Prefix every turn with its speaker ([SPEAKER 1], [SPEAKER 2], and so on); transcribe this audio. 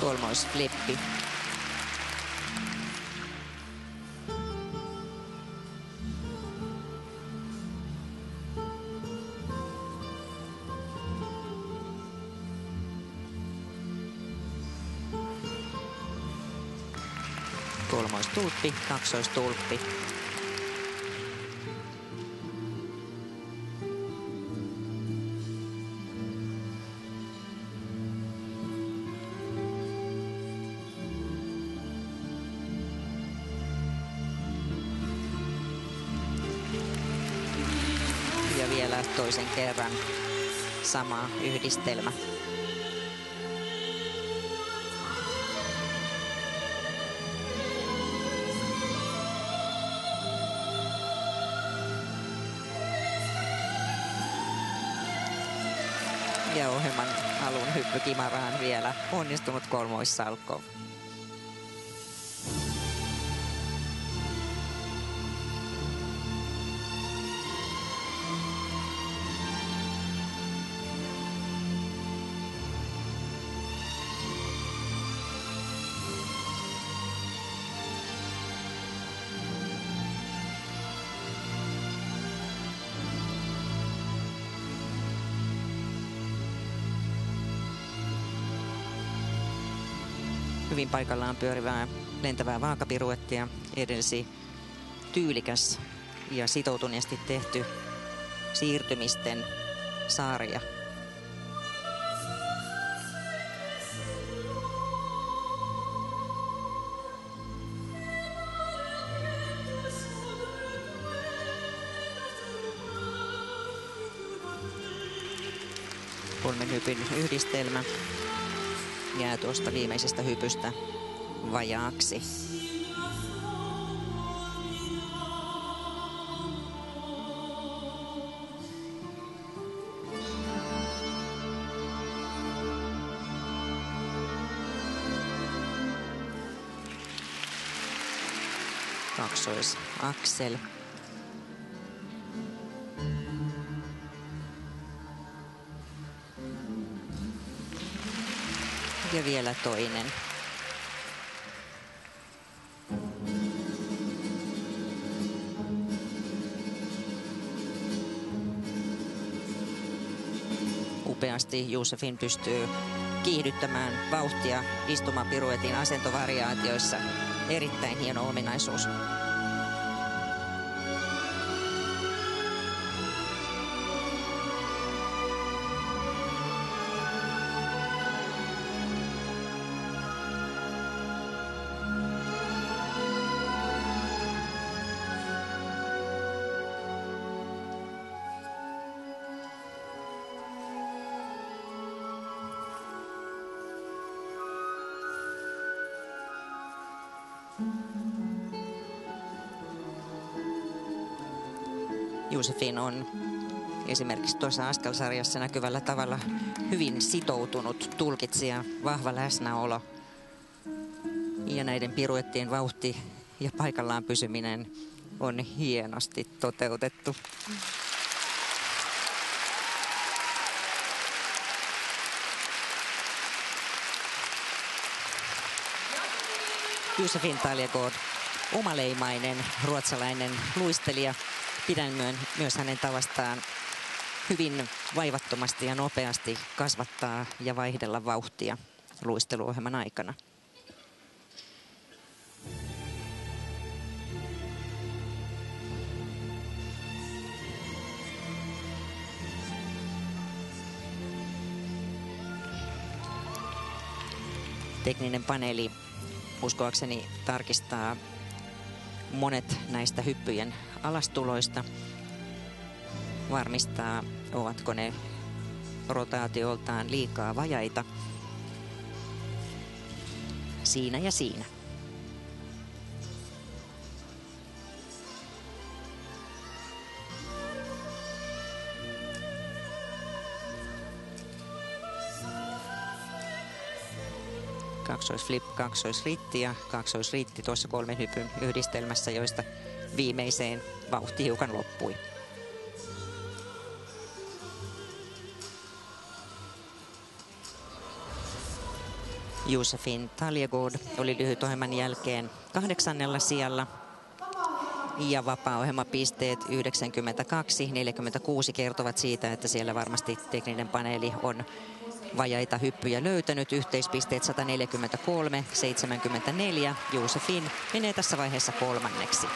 [SPEAKER 1] Kolmois flippi. Kolmoistulppi, kaksoistulppi. Vielä toisen kerran sama yhdistelmä. Ja ohjelman alun hyppykimaraan vielä onnistunut kolmoissalkko. Hyvin paikallaan pyörivää lentävää vaakapiruettia edelsi tyylikäs ja sitoutuneesti tehty siirtymisten sarja. Kolmen hypyn yhdistelmä jää tuosta viimeisestä hypystä vajaaksi. Kaksois Aksel. Ja vielä toinen. Upeasti Juusefin pystyy kiihdyttämään vauhtia istumapiruetin asentovariaatioissa. Erittäin hieno ominaisuus. Josefin on esimerkiksi tuossa askelsarjassa näkyvällä tavalla hyvin sitoutunut tulkitsija, vahva läsnäolo. Ja näiden piruettien vauhti ja paikallaan pysyminen on hienosti toteutettu. Josefin Taljegård, omaleimainen ruotsalainen luistelija. Pidän myös hänen tavastaan hyvin vaivattomasti ja nopeasti kasvattaa ja vaihdella vauhtia luisteluohjelman aikana. Tekninen paneeli uskoakseni tarkistaa monet näistä hyppyjen alastuloista. Varmistaa, ovatko ne rotaatioltaan liikaa vajaita. Siinä ja siinä. Kaksoisflip, kaksoisritti ja kaksoisritti tuossa kolmen hypyn yhdistelmässä, joista viimeiseen vauhti hiukan loppui. Josefin Taljegård oli lyhytohjelman jälkeen kahdeksannella sijalla. Ja vapaa-ohjelmapisteet 92-46 kertovat siitä, että siellä varmasti tekninen paneeli on vajaita hyppyjä löytänyt. Yhteispisteet 143, 74. Josefin menee tässä vaiheessa kolmanneksi.